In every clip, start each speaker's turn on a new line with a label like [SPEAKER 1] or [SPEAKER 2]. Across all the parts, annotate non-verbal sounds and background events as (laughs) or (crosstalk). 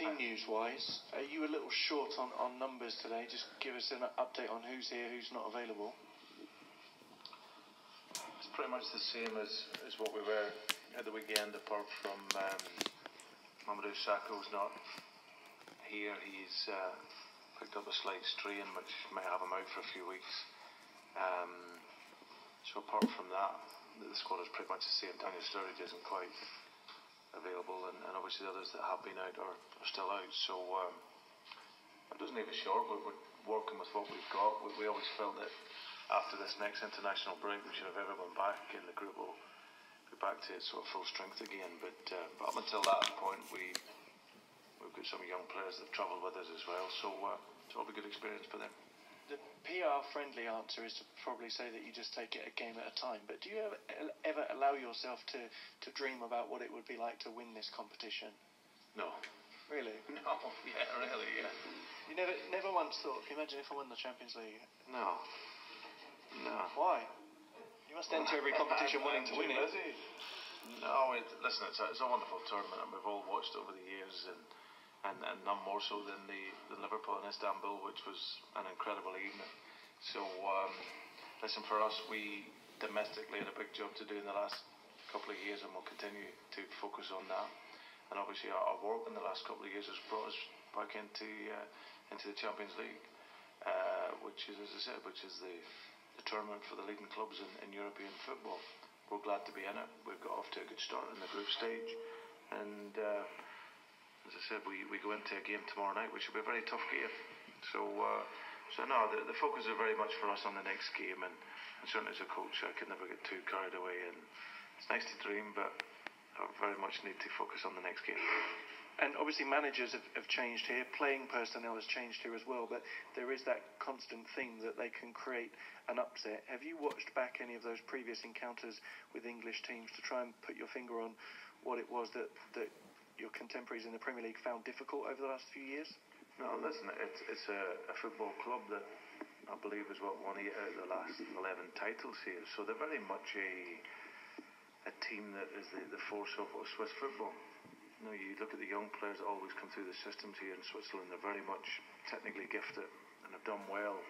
[SPEAKER 1] team news wise, are you a little short on, on numbers today? Just give us an update on who's here, who's not available.
[SPEAKER 2] It's pretty much the same as, as what we were at the weekend, apart from um, Mamadou Sakho's not here. He's uh, picked up a slight strain, which may have him out for a few weeks. Um, so apart from that, the squad is pretty much the same. Daniel Sturridge isn't quite available, and, and obviously the others that have been out are, are still out. So um, it doesn't leave us short. We're, we're working with what we've got. We, we always felt that after this next international break, we should have everyone back in the group. Will be back to its sort of full strength again. But, uh, but up until that point, we we've got some young players that have travelled with us as well. So uh, it'll be a good experience for them.
[SPEAKER 1] The PR friendly answer is to probably say that you just take it a game at a time. But do you ever, ever allow yourself to, to dream about what it would be like to win this competition?
[SPEAKER 2] No.
[SPEAKER 1] Really? (laughs)
[SPEAKER 2] No, yeah, really, yeah.
[SPEAKER 1] You never never once thought, can you imagine if I won the Champions League?
[SPEAKER 2] No. No.
[SPEAKER 1] Why? You must enter every competition (laughs) wanting to win it.
[SPEAKER 2] Busy. No, it, listen, it's a, it's a wonderful tournament, and we've all watched over the years, and and, and none more so than the, the Liverpool and Istanbul, which was an incredible evening. So, um, listen, for us, we domestically had a big job to do in the last couple of years, and we'll continue to focus on that. And obviously, our, our work in the last couple of years has brought us back into uh, into the Champions League, uh, which is, as I said, which is the the tournament for the leading clubs in, in European football. We're glad to be in it. We've got off to a good start in the group stage, and uh, as I said, we, we go into a game tomorrow night, which will be a very tough game. So, uh, so no, the, the focus is very much for us on the next game, and, and certainly as a coach, I can never get too carried away. And it's nice to dream, but I very much need to focus on the next game.
[SPEAKER 1] And obviously, managers have, have, changed here. Playing personnel has changed here as well. But there is that constant theme that they can create an upset. Have you watched back any of those previous encounters with English teams to try and put your finger on what it was that, that your contemporaries in the Premier League found difficult over the last few years?
[SPEAKER 2] No, listen, it's, it's a, a football club that I believe has what won eight out of the last 11 titles here. So they're very much a a team that is the, the force of, Swiss football. You know, you look at the young players that always come through the systems here in Switzerland, they're very much technically gifted and have done well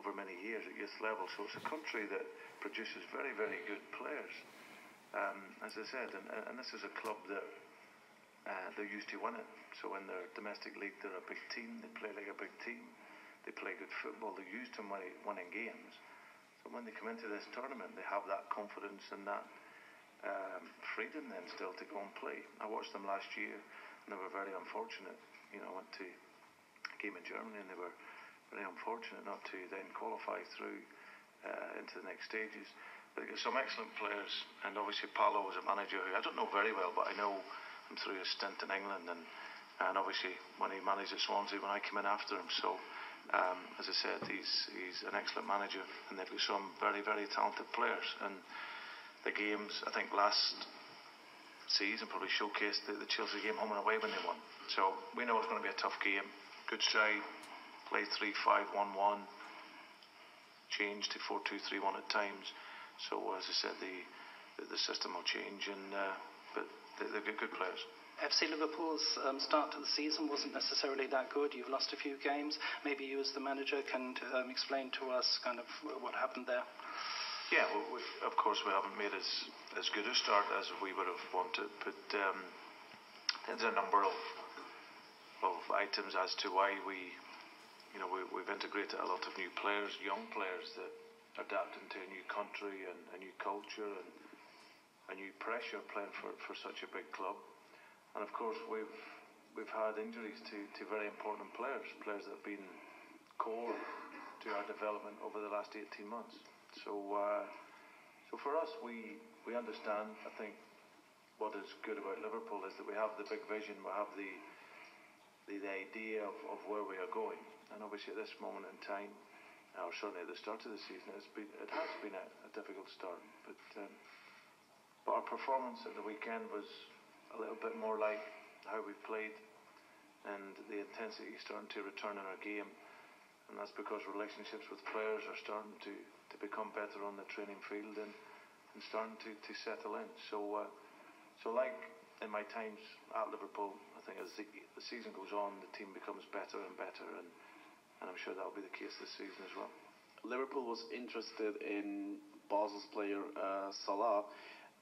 [SPEAKER 2] over many years at youth level. So it's a country that produces very, very good players. Um, as I said, and, and this is a club that uh, they're used to winning. So in their domestic league, they're a big team. They play like a big team. They play good football. They're used to winning games. So when they come into this tournament, they have that confidence and that um, freedom then still to go and play. I watched them last year, and they were very unfortunate. You know, I went to a game in Germany, and they were very unfortunate not to then qualify through uh, into the next stages. But they got some excellent players, and obviously Paulo was a manager who I don't know very well, but I know through his stint in England, and and obviously when he managed at Swansea when I came in after him. So. Um, as I said, he's he's an excellent manager, and they've got some very very talented players. And the games, I think last season probably showcased the, the Chelsea game home and away when they won. So we know it's going to be a tough game. Good side, play 3 5 1 1, change to 4 2 3 1 at times. So as I said, the the, system will change, and uh, but they've got good players.
[SPEAKER 3] FC Liverpool's um, start to the season wasn't necessarily that good. You've lost a few games. Maybe you, as the manager, can um, explain to us kind of what happened there.
[SPEAKER 2] Yeah, well, we, of course we haven't made as as good a start as we would have wanted, but um, there's a number of of items as to why we, you know, we, we've integrated a lot of new players, young players that adapting to a new country and a new culture and a new pressure playing for, for such a big club. And of course we've we've had injuries to, to very important players, players that have been core to our development over the last 18 months. So, uh, so for us, we we understand. I think what is good about Liverpool is that we have the big vision, we have the the, the idea of, of where we are going, and obviously at this moment in time, or certainly at the start of the season, it's been it has been a, a difficult start, but um, but our performance at the weekend was a little bit more like how we played, and the intensity starting to return in our game and that's because relationships with players are starting to, to become better on the training field and, and starting to, to settle in. So, uh, so like in my times at Liverpool, I think as the, the season goes on, the team becomes better and better, and, and I'm sure that'll be the case this season as well.
[SPEAKER 4] Liverpool was interested in Basel's player uh, Salah,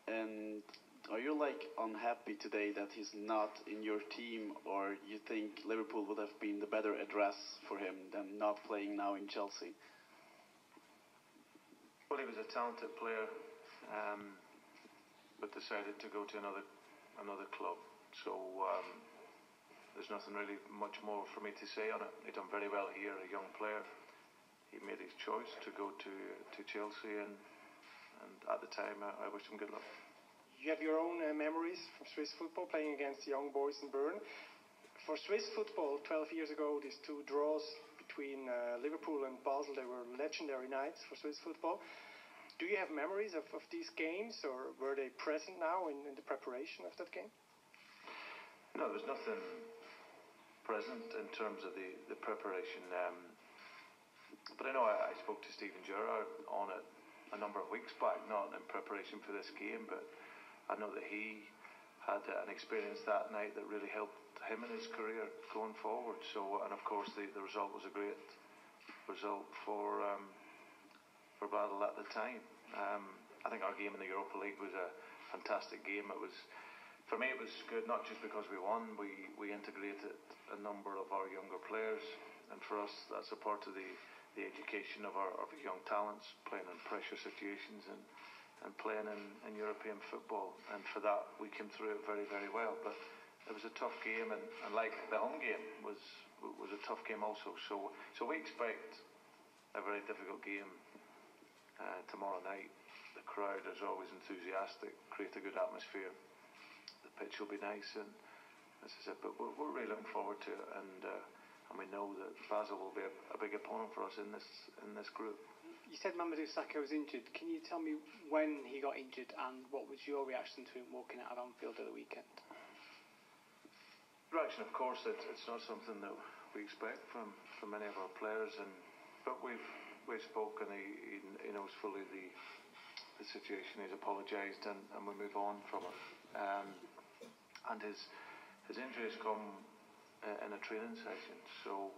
[SPEAKER 4] and are you like unhappy today that he's not in your team, or you think Liverpool would have been the better address for him than not playing now in Chelsea?
[SPEAKER 2] Well, he was a talented player, um, but decided to go to another another club. So um, there's nothing really much more for me to say on it. He done very well here, a young player. He made his choice to go to to Chelsea, and and at the time I, I wish him good luck.
[SPEAKER 5] You have your own uh, memories from Swiss football playing against young boys in Bern. For Swiss football, 12 years ago, these two draws between uh, Liverpool and Basel, they were legendary nights for Swiss football. Do you have memories of, of these games, or were they present now in, in the preparation of that game?
[SPEAKER 2] No, there's nothing present in terms of the, the preparation. Um, but I know I, I spoke to Steven Gerrard on it a number of weeks back, not in preparation for this game, but I know that he had an experience that night that really helped him in his career going forward. So, and of course, the, the result was a great result for um, for Basel at the time. Um, I think our game in the Europa League was a fantastic game. It was, for me, it was good not just because we won. We we integrated a number of our younger players, and for us, that's a part of the the education of our young talents playing in pressure situations and and playing in, in European football. And for that, we came through it very, very well. But it was a tough game, and, and like the home game was was a tough game also. So so we expect a very difficult game uh, tomorrow night. The crowd is always enthusiastic, create a good atmosphere. The pitch will be nice, and as I said, but we're, we're really looking forward to it, and uh, and we know that Basel will be a, a big opponent for us in this in this group.
[SPEAKER 6] You said Mamadou Sakho was injured. Can you tell me when he got injured and what was your reaction to him walking out of Anfield at the weekend?
[SPEAKER 2] Reaction, of course, it, it's not something that we expect from, from many of our players, and but we've we've spoken. He, he, he knows fully the the situation. He's apologised, and, and we move on from it. Um, and his his injury has come uh, in a training session, so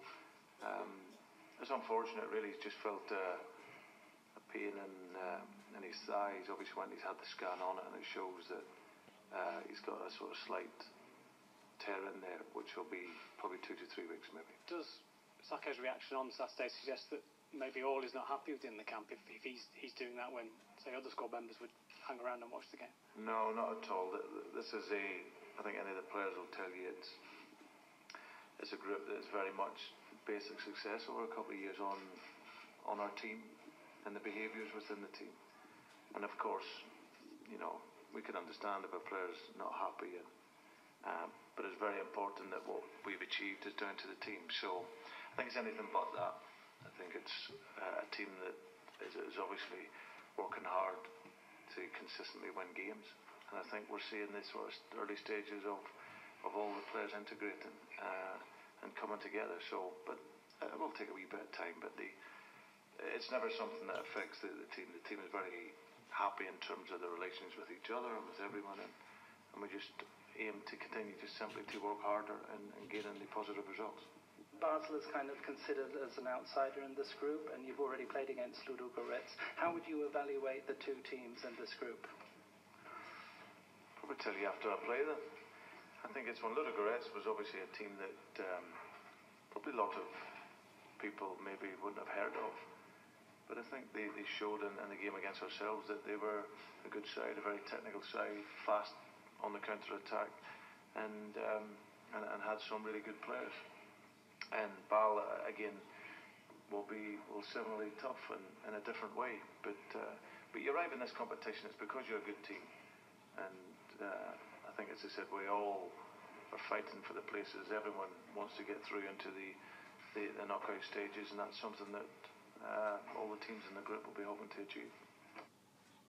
[SPEAKER 2] um, it's unfortunate. Really, he's just felt. Uh, pain in, um, in his thighs. Obviously, when he's had the scan on it, and it shows that uh, he's got a sort of slight tear in there, which will be probably two to three weeks, maybe.
[SPEAKER 6] Does Sakho's reaction on Saturday suggest that maybe all is not happy within the camp if, if he's he's doing that when say other squad members would hang around and watch the game?
[SPEAKER 2] No, not at all. This is a. I think any of the players will tell you it's it's a group that is very much basic success over a couple of years on on our team and the behaviours within the team. And of course, you know, we can understand if a player's not happy, and, um, but it's very important that what we've achieved is down to the team. So I think it's anything but that. I think it's uh, a team that is, is obviously working hard to consistently win games. And I think we're seeing this sort of early stages of, of all the players integrating uh, and coming together. So, but uh, it will take a wee bit of time. But the it's never something that affects the, the team. The team is very happy in terms of the relations with each other and with everyone, and, and we just aim to continue just simply to work harder and, and gaining the positive results.
[SPEAKER 3] Basel is kind of considered as an outsider in this group, and you've already played against Ludogorets. How would you evaluate the two teams in this group?
[SPEAKER 2] Probably tell you after I play them. I think it's one. Ludogorets was obviously a team that um, probably a lot of people maybe wouldn't have heard of. But I think they, they showed in, in the game against ourselves that they were a good side, a very technical side, fast on the counter attack, and, um, and and had some really good players. And Bal again will be will similarly tough in, in a different way. But uh, but you arrive in this competition, it's because you're a good team, and uh, think as I said, we all are fighting for the places. Everyone wants to get through into the the, the knockout stages, and that's something that uh, all the teams in the group will be hoping to achieve.